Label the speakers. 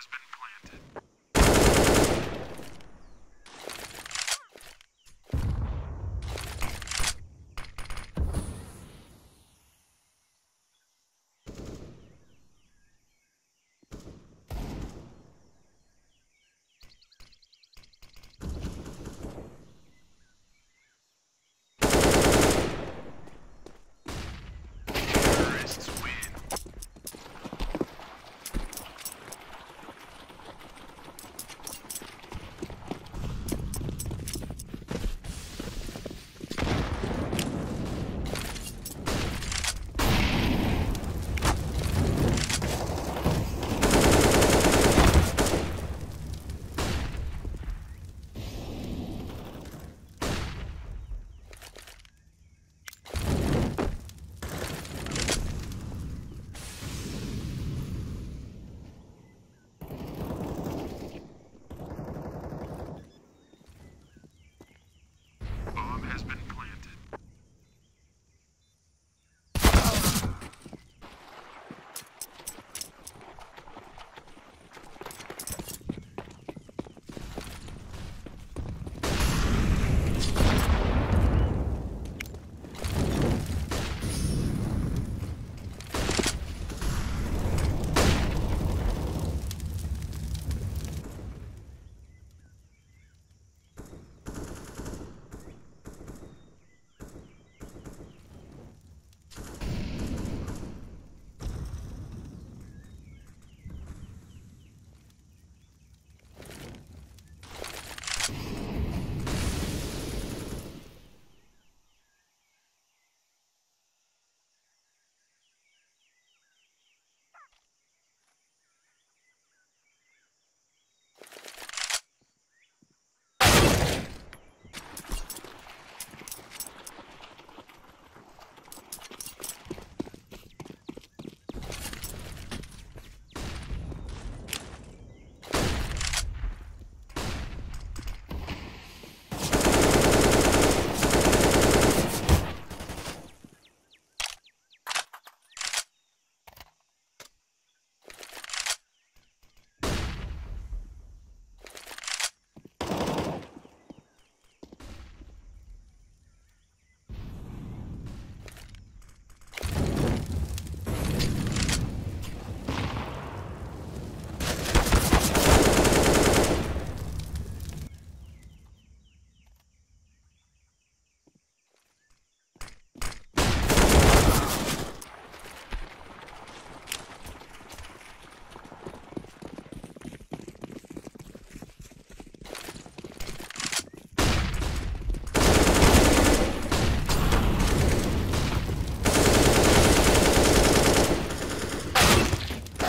Speaker 1: has been planted.